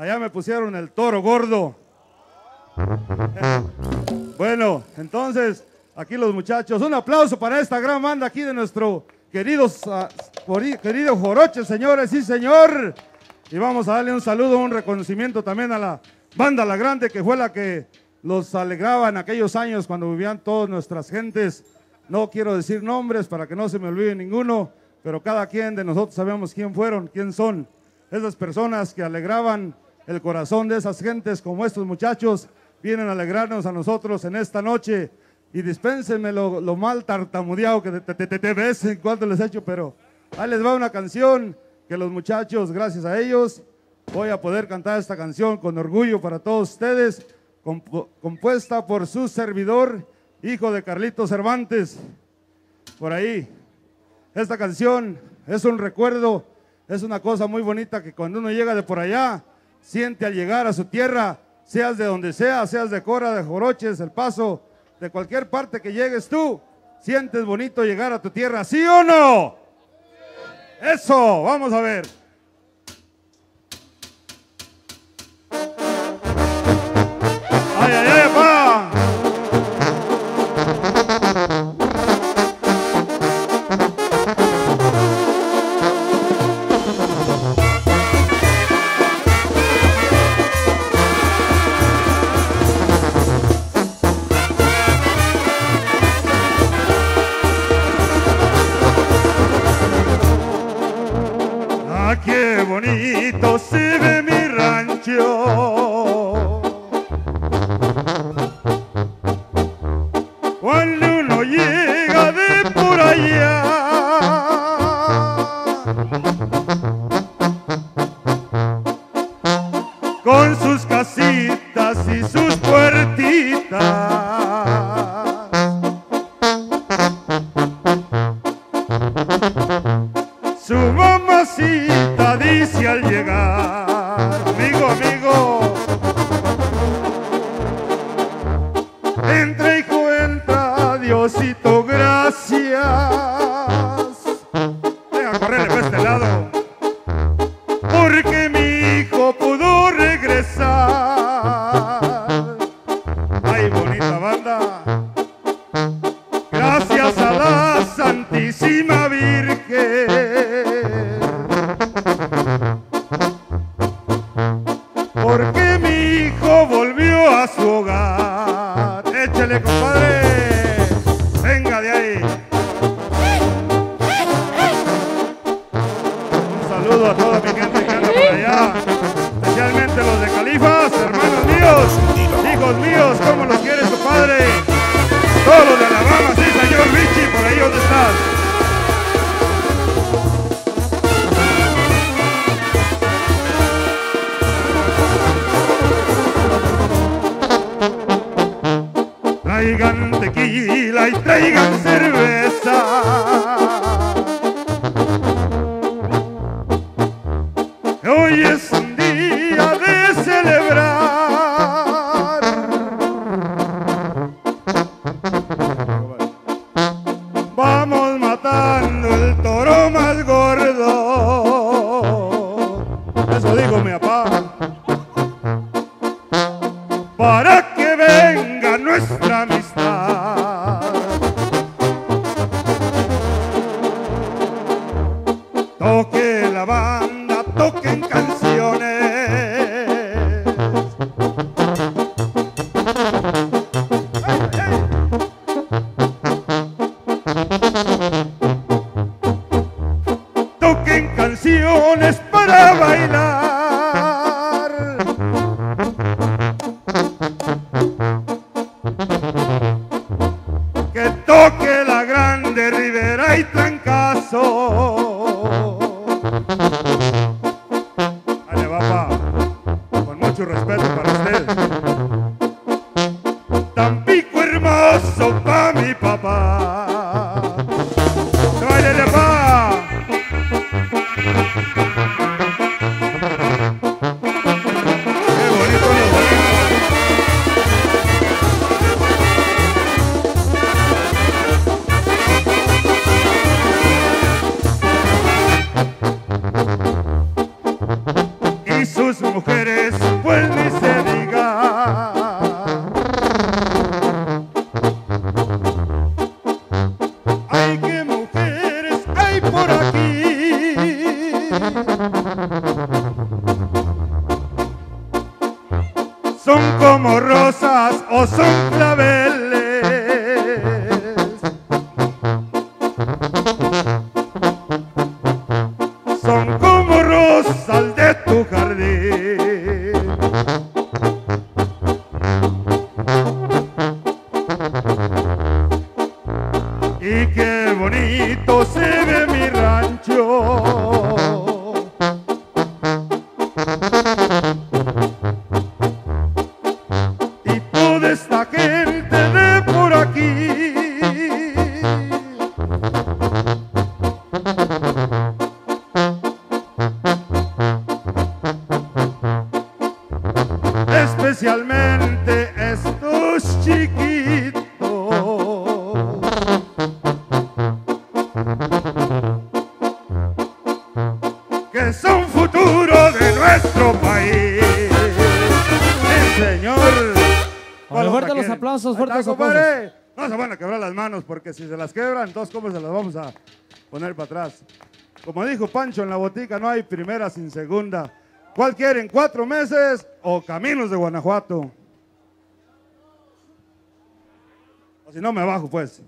Allá me pusieron el toro gordo. Bueno, entonces, aquí los muchachos, un aplauso para esta gran banda aquí de nuestro queridos, ah, querido Joroche, señores, sí señor. Y vamos a darle un saludo, un reconocimiento también a la banda La Grande, que fue la que los alegraba en aquellos años cuando vivían todas nuestras gentes. No quiero decir nombres para que no se me olvide ninguno, pero cada quien de nosotros sabemos quién fueron, quién son. Esas personas que alegraban el corazón de esas gentes como estos muchachos vienen a alegrarnos a nosotros en esta noche. Y dispénsenme lo, mal tartamudeado que te, te, te- te ves en cuanto les he hecho, pero ahí les va una canción que los muchachos, gracias a ellos, voy a poder cantar esta canción con orgullo para todos ustedes, compu- compuesta por su servidor, hijo de Carlito Cervantes, por ahí. Esta canción es un recuerdo, es una cosa muy bonita que cuando uno llega de por allá, siente al llegar a su tierra, seas de donde sea, seas de Cora, de Joroches, El Paso, de cualquier parte que llegues tú, sientes bonito llegar a tu tierra, ¿sí o no? Eso, vamos a ver. Qué bonito se ve mi rancho. Saludo a toda mi gente que anda por allá. Especialmente los de Califas, hermanos míos, hijos míos, ¿cómo los quiere su padre? Todos los de Alabama, sí, señor Richie, por ahí donde estás. Traigan tequila y traigan cerveza. Para que venga nuestra amistad. Toque la banda, toquen canciones. Toquen canciones para bailar. Y Son como rosas o son claveles. Son como rosas de tu jardín. Y qué bonito se ve mi rancho. Hombre, fuerte ¿Cuál los aplausos, fuertes aplausos. No se van a quebrar las manos porque si se las quebran, entonces ¿cómo se las vamos a poner para atrás? Como dijo Pancho en la botica, no hay primera sin segunda. ¿Cuál quieren? ¿Cuatro meses o Caminos de Guanajuato? O si no, me bajo pues.